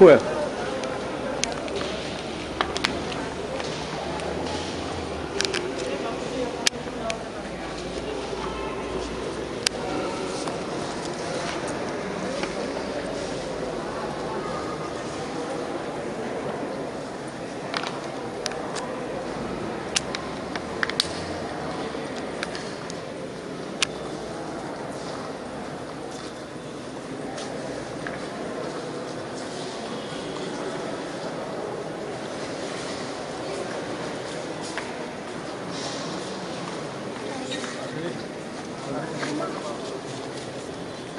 会。